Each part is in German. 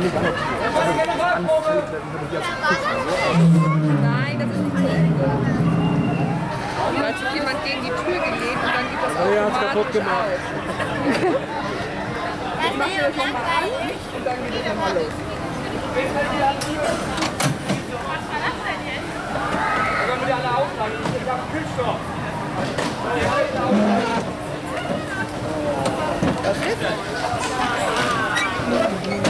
Nein, das ist nicht so. Da hat sich jemand gegen die Tür gelegt und dann geht das automatisch Ja, es kaputt gemacht. Ich mache das nochmal an und dann geht es. Da können wir alle aufladen. Ich habe einen Kühlstoff. Das ist es.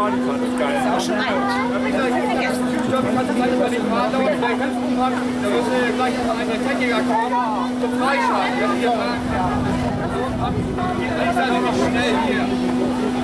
dauern. Vielleicht kannst du umpacken. Da müssen wir gleich noch eine Techniker kommen zum Freischalten. Wenn ihr fragt. So, ab. Ich sage noch schnell hier.